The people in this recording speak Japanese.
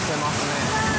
してますね。